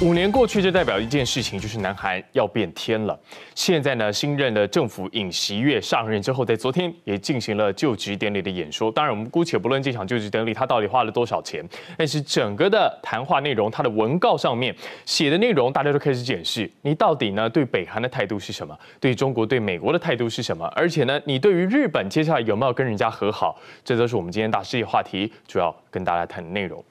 五年过去，就代表一件事情，就是南韩要变天了。现在呢，新任的政府尹锡悦上任之后，在昨天也进行了就职典礼的演说。当然，我们姑且不论这场就职典礼他到底花了多少钱，但是整个的谈话内容，他的文告上面写的内容，大家都开始检视你到底呢对北韩的态度是什么，对中国、对美国的态度是什么，而且呢，你对于日本接下来有没有跟人家和好，这都是我们今天大世界话题主要跟大家谈的内容。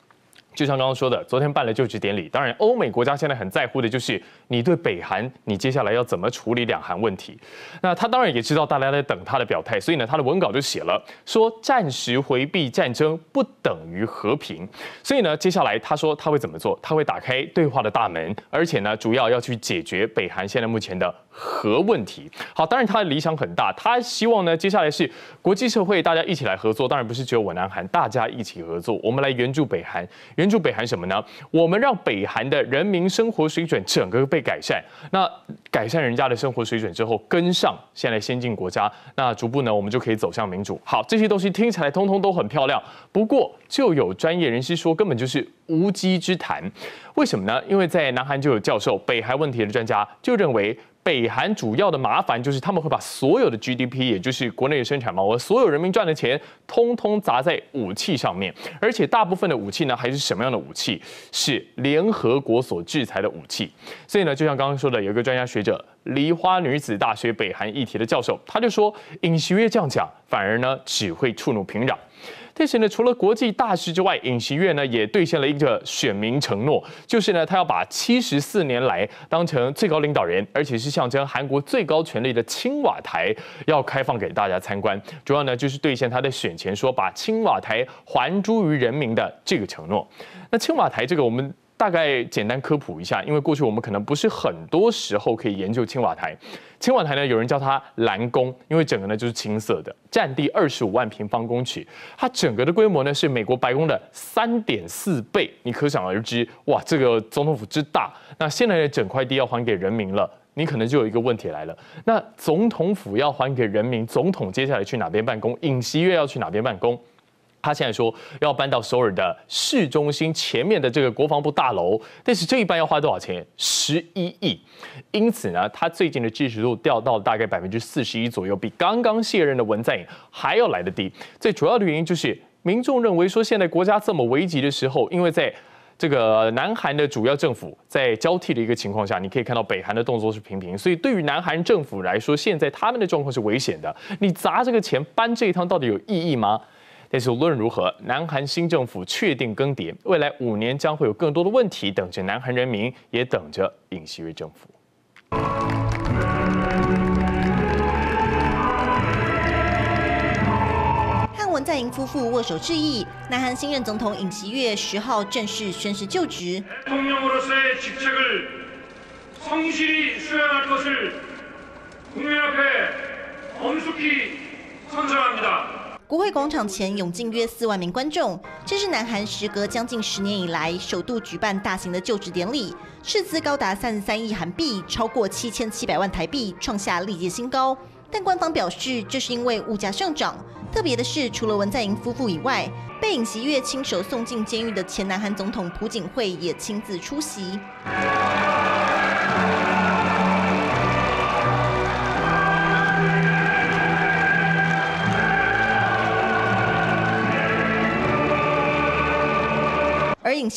就像刚刚说的，昨天办了就职典礼。当然，欧美国家现在很在乎的就是你对北韩，你接下来要怎么处理两韩问题。那他当然也知道大家在等他的表态，所以呢，他的文稿就写了说，暂时回避战争不等于和平。所以呢，接下来他说他会怎么做？他会打开对话的大门，而且呢，主要要去解决北韩现在目前的核问题。好，当然他的理想很大，他希望呢，接下来是国际社会大家一起来合作。当然不是只有我南韩，大家一起合作，我们来援助北韩援。助北韩什么呢？我们让北韩的人民生活水准整个被改善。那改善人家的生活水准之后，跟上现在先进国家，那逐步呢，我们就可以走向民主。好，这些东西听起来通通都很漂亮。不过，就有专业人士说，根本就是无稽之谈。为什么呢？因为在南韩就有教授，北韩问题的专家就认为。北韩主要的麻烦就是他们会把所有的 GDP，也就是国内的生产嘛，我，所有人民赚的钱，通通砸在武器上面，而且大部分的武器呢，还是什么样的武器？是联合国所制裁的武器。所以呢，就像刚刚说的，有一个专家学者，梨花女子大学北韩议题的教授，他就说，尹锡悦这样讲，反而呢，只会触怒平壤。但是呢，除了国际大事之外，尹锡悦呢也兑现了一个选民承诺，就是呢，他要把七十四年来当成最高领导人，而且是象征韩国最高权力的青瓦台要开放给大家参观。主要呢就是兑现他的选前说把青瓦台还诸于人民的这个承诺。那青瓦台这个我们。大概简单科普一下，因为过去我们可能不是很多时候可以研究青瓦台。青瓦台呢，有人叫它蓝宫，因为整个呢就是青色的，占地二十五万平方公尺，它整个的规模呢是美国白宫的三点四倍，你可想而知，哇，这个总统府之大。那现在的整块地要还给人民了，你可能就有一个问题来了，那总统府要还给人民，总统接下来去哪边办公？尹锡悦要去哪边办公？他现在说要搬到首尔的市中心前面的这个国防部大楼，但是这一搬要花多少钱？十一亿。因此呢，他最近的支持度掉到大概百分之四十一左右，比刚刚卸任的文在寅还要来得低。最主要的原因就是民众认为说，现在国家这么危急的时候，因为在这个南韩的主要政府在交替的一个情况下，你可以看到北韩的动作是频频，所以对于南韩政府来说，现在他们的状况是危险的。你砸这个钱搬这一趟，到底有意义吗？但是无论如何，南韩新政府确定更迭，未来五年将会有更多的问题等着南韩人民，也等着尹锡悦政府。和文在寅夫妇握手致意，南韩新任总统尹锡悦十号正式宣誓就职。国会广场前涌进约四万名观众，这是南韩时隔将近十年以来首度举办大型的就职典礼，斥资高达三十三亿韩币，超过七千七百万台币，创下历届新高。但官方表示，这是因为物价上涨。特别的是，除了文在寅夫妇以外，被尹锡悦亲手送进监狱的前南韩总统朴槿惠也亲自出席。 而尹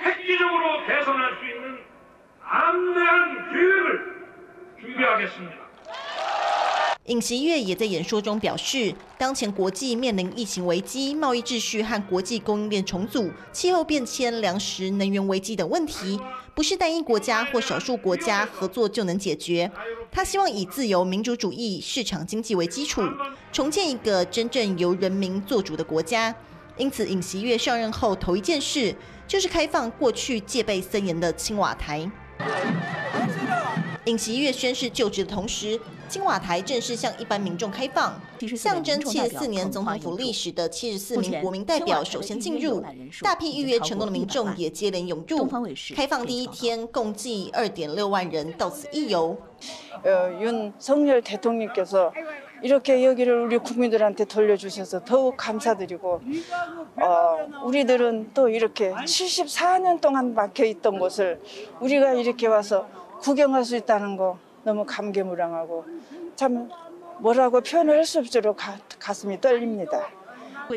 획기적으로 개선할 수 있는 안내한교육을준비하겠습니 다. 尹锡悦也在演说中表示，当前国际面临疫情危机、贸易秩序和国际供应链重组、气候变迁、粮食、能源危机等问题，不是单一国家或少数国家合作就能解决。他希望以自由民主主义、市场经济为基础，重建一个真正由人民做主的国家。因此，尹锡悦上任后头一件事就是开放过去戒备森严的青瓦台。尹锡悦宣誓就职的同时，青瓦台正式向一般民众开放，象征七十四年总统府历史的七十四名国民代表首先进入，大批预约成功的民众也接连涌入。开放第一天，共计二点六万人到此一游。呃，윤석열대통령께서 이렇게여기를우리국민들한테돌려주셔서더욱감사드리고어우리들은또이렇게74년동안막혀있던곳을우리가이렇게와서 구경할 수 있다는 거 너무감개무량하고참뭐라고표현할수없도록가가슴이떨립니다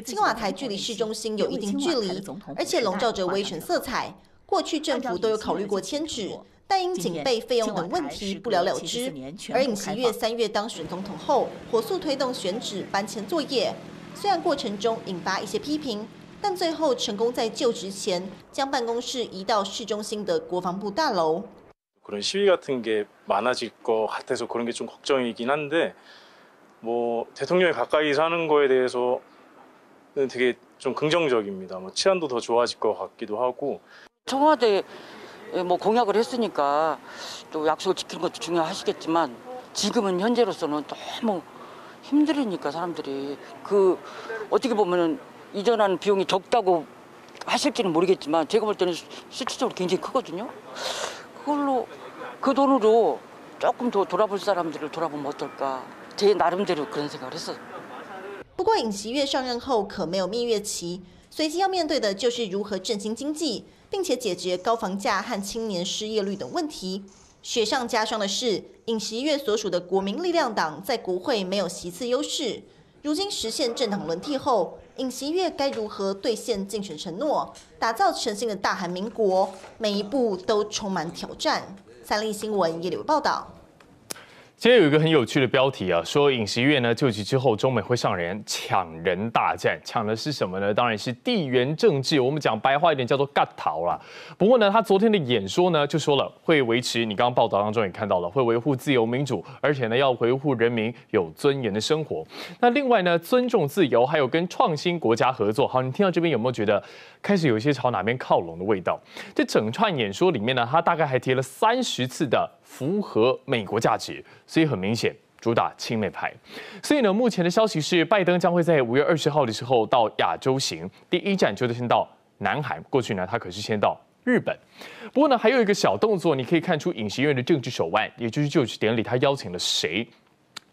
青瓦台距离市中心有一定距离，而且笼罩着威权色彩。 过去政府都有考虑过迁址，但因警备费用等问题不了了之。而尹锡悦三月当选总统后，火速推动选址搬迁作业，虽然过程中引发一些批评，但最后成功在就职前将办公室移到市中心的国防部大楼。 그런 시위 같은 게 많아질 것 같아서 그런 게 좀 걱정이긴 한데 뭐 대통령이 가까이 사는 거에 대해서는 되게 좀 긍정적입니다. 뭐 치안도 더 좋아질 것 같기도 하고 청와대 뭐 공약을 했으니까 또 약속을 지키는 것도 중요하시겠지만 지금은 현재로서는 너무 힘들으니까 사람들이 그 어떻게 보면은 이전하는 비용이 적다고 하실지는 모르겠지만 제가 볼 때는 실질적으로 굉장히 크거든요. 그걸로 그 돈으로 조금 더 돌아볼 사람들을 돌아보면 어떨까. 제 나름대로 그런 생각을 했어요. 不过尹锡悦上任后可没有蜜月期，随即要面对的就是如何振兴经济， 并且解决高房价和青年失业率等问题。雪上加霜的是，尹锡悦所属的国民力量党在国会没有席次优势。如今实现政党轮替后，尹锡悦该如何兑现竞选承诺，打造全新的大韩民国？每一步都充满挑战。三立新闻叶柳报道。今天有一个很有趣的标题啊，说尹锡悦呢就职之后，中美会上人抢人大战，抢的是什么呢？当然是地缘政治。我们讲白话一点，叫做“尬逃”啦。不过呢，他昨天的演说呢，就说了会维持你刚刚报道当中也看到了，会维护自由民主，而且呢要维护人民有尊严的生活。那另外呢，尊重自由，还有跟创新国家合作。好，你听到这边有没有觉得开始有一些朝哪边靠拢的味道？这整串演说里面呢，他大概还提了三十次的。符合美国价值，所以很明显主打亲美牌。所以呢，目前的消息是，拜登将会在五月二十号的时候到亚洲行，第一站就是先到南韩。过去呢，他可是先到日本。不过呢，还有一个小动作，你可以看出影协院的政治手腕，也就是就职典礼他邀请了谁。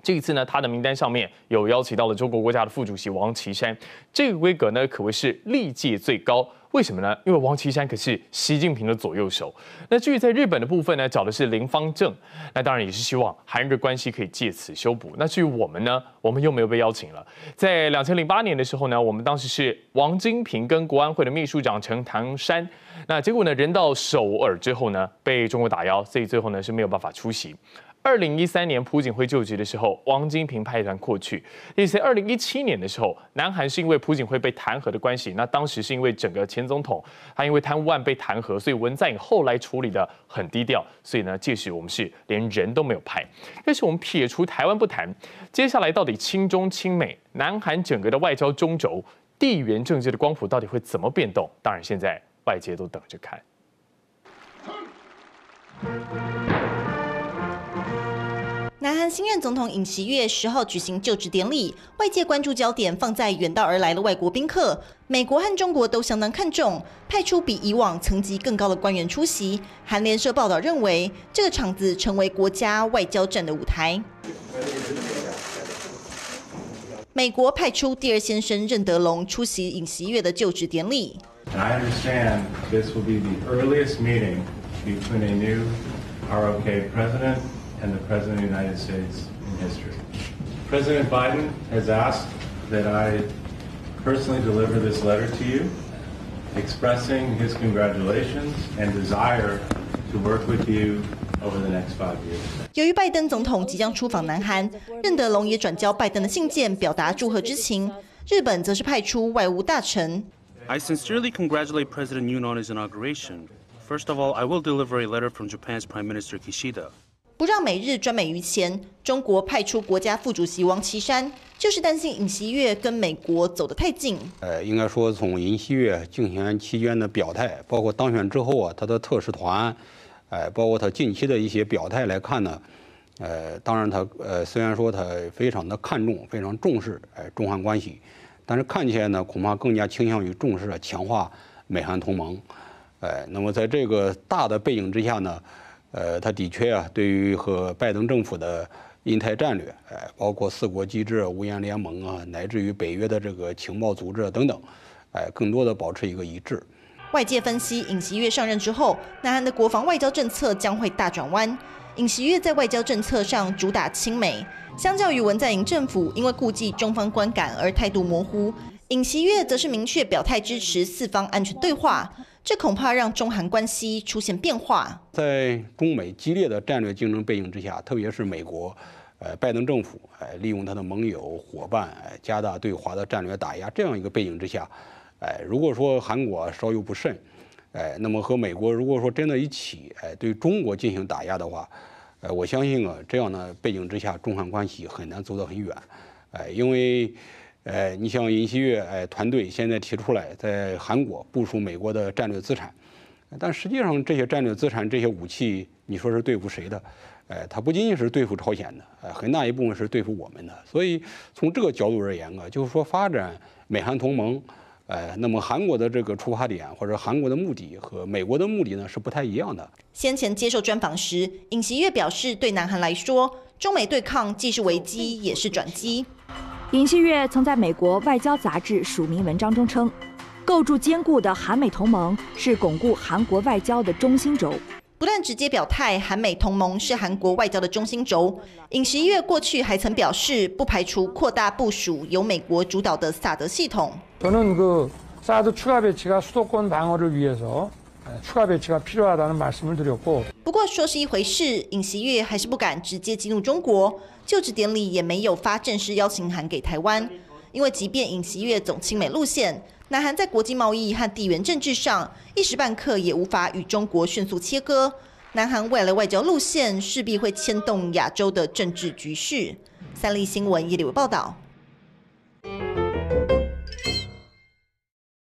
这一次呢，他的名单上面有邀请到了中国国家的副主席王岐山，这个规格呢可谓是历届最高。为什么呢？因为王岐山可是习近平的左右手。那至于在日本的部分呢，找的是林方正，那当然也是希望韩日关系可以借此修补。那至于我们呢，我们又没有被邀请了。在两千零八年的时候呢，我们当时是王金平跟国安会的秘书长陈唐山，那结果呢，人到首尔之后呢，被中国打邀，所以最后呢是没有办法出席。二零一三年朴槿惠就职的时候，王金平派团过去。也是二零一七年的时候，南韩是因为朴槿惠被弹劾的关系，那当时是因为整个前总统他因为贪污案被弹劾，所以文在寅后来处理的很低调，所以呢，届时我们是连人都没有派。但是我们撇除台湾不谈，接下来到底亲中亲美，南韩整个的外交中轴、地缘政治的光谱到底会怎么变动？当然，现在外界都等着看。南韩新任总统尹锡悦十号举行就职典礼，外界关注焦点放在远道而来的外国宾客。美国和中国都相当看重，派出比以往层级更高的官员出席。韩联社报道认为，这个场子成为国家外交战的舞台。美国派出第二先生任德龙出席尹锡悦的就职典礼。I understand this will be the earliest meeting between a new ROK president. and the President of the United States in history. President Biden has asked that I personally deliver this letter to you, expressing his congratulations and desire to work with you over the next five years. 由于拜登总统即将出访南韩，任德龙也转交拜登的信件，表达祝贺之情。日本则是派出外务大臣。I sincerely congratulate President Yoon on his inauguration. First of all, I will deliver a letter from Japan's Prime Minister Kishida. 不让美日专美于前，中国派出国家副主席王岐山，就是担心尹锡悦跟美国走得太近。呃，应该说从尹锡悦竞选期间的表态，包括当选之后啊，他的特使团，哎，包括他近期的一些表态来看呢，呃，当然他呃虽然说他非常的看重、非常重视哎中韩关系，但是看起来呢，恐怕更加倾向于重视强化美韩同盟。哎，那么在这个大的背景之下呢？呃，他的确啊，对于和拜登政府的印太战略，哎，包括四国机制、五眼联盟啊，乃至于北约的这个情报组织等等，哎，更多的保持一个一致。外界分析，尹锡悦上任之后，南韩的国防外交政策将会大转弯。尹锡悦在外交政策上主打亲美，相较于文在寅政府因为顾忌中方观感而态度模糊，尹锡悦则是明确表态支持四方安全对话。这恐怕让中韩关系出现变化。在中美激烈的战略竞争背景之下，特别是美国，呃，拜登政府，哎，利用他的盟友伙伴，哎，加大对华的战略打压，这样一个背景之下，哎，如果说韩国稍有不慎，哎，那么和美国如果说真的一起，哎，对中国进行打压的话，呃，我相信啊，这样的背景之下，中韩关系很难走得很远，哎，因为。呃，你像尹锡悦哎团队现在提出来在韩国部署美国的战略资产，但实际上这些战略资产、这些武器，你说是对付谁的？哎，它不仅仅是对付朝鲜的，哎，很大一部分是对付我们的。所以从这个角度而言啊，就是说发展美韩同盟，哎，那么韩国的这个出发点或者韩国的目的和美国的目的呢是不太一样的。先前接受专访时，尹锡悦表示，对南韩来说，中美对抗既是危机也是转机。尹锡悦曾在美国外交杂志署名文章中称，构筑坚固的韩美同盟是巩固韩国外交的中心轴。不但直接表态韩美同盟是韩国外交的中心轴，尹锡悦过去还曾表示，不排除扩大部署由美国主导的萨德系统。저는그사드추가배치가수도권방어를위해서 추가배치가필요하다는말씀을드렸고不过说是一回事，尹锡悦还是不敢直接激怒中国。就职典礼也没有发正式邀请函给台湾，因为即便尹锡悦走亲美路线，南韩在国际贸易和地缘政治上一时半刻也无法与中国迅速切割。南韩未来的外交路线势必会牵动亚洲的政治局势。三立新闻叶立伟报道。